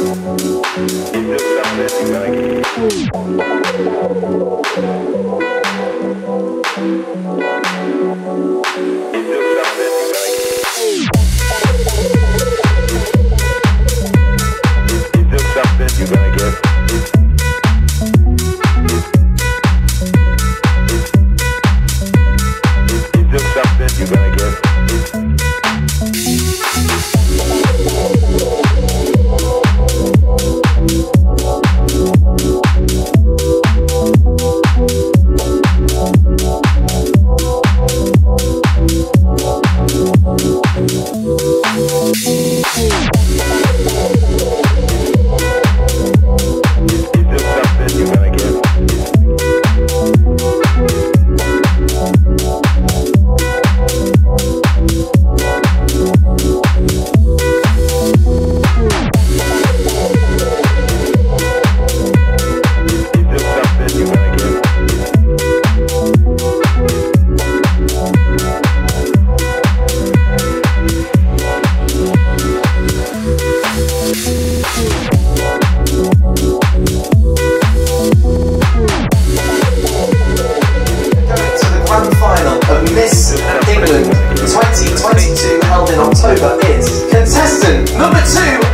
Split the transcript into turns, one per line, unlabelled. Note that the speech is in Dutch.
It's just something like
Number two,